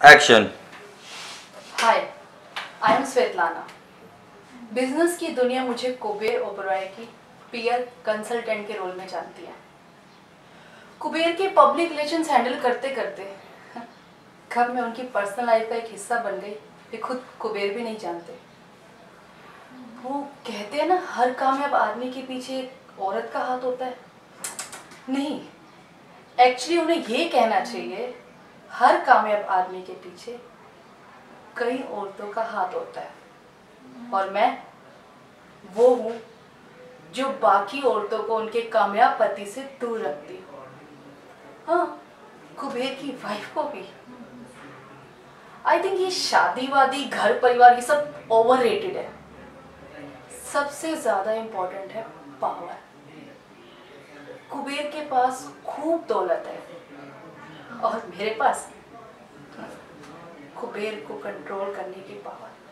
Action hi I am Svetlana business की दुनिया मुझे कुबेर ओबरॉय की पीयर कंसल्टेंट के रोल में जानती है। कुबेर के पब्लिक रिलेशंस हैंडल करते करते कब मैं उनकी पर्सनल लाइफ का एक हिस्सा बन गई, ये खुद कुबेर भी नहीं जानते। वो कहते हैं ना, हर कामयाब आदमी के पीछे एक औरत का हाथ होता है। नहीं एक्चुअली उन्हें ये कहना चाहिए हर कामयाब आदमी के पीछे कई औरतों का हाथ होता है। और मैं वो हूँ जो बाकी औरतों को उनके कामयाब पति से दूर रखती हूँ। हाँ कुबेर की वाइफ को भी। आई थिंक ये शादी वादी घर परिवार ये सब ओवर है। सबसे ज़्यादा इम्पोर्टेंट है पावर कुबेर के पास खूब दौलत है। और मेरे पास कुबेर को कंट्रोल करने की पावर